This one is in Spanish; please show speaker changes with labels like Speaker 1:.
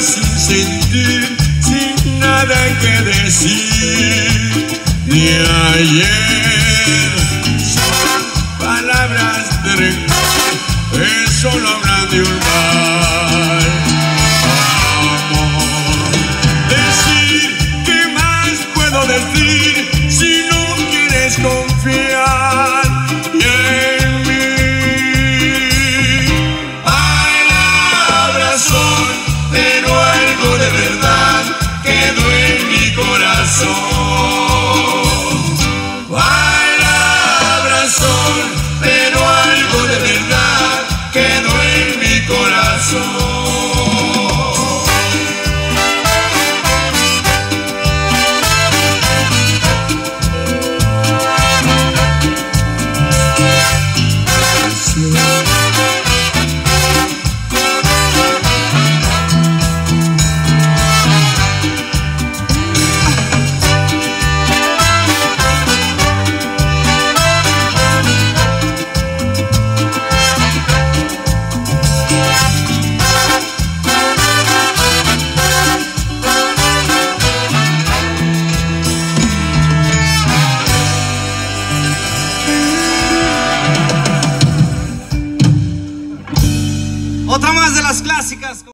Speaker 1: sin sentir, sin nada que decir. Ni ayer son palabras de rencor que solo hablan de un mal amor. Decir, ¿qué más puedo decir si no quieres confiar más de las clásicas.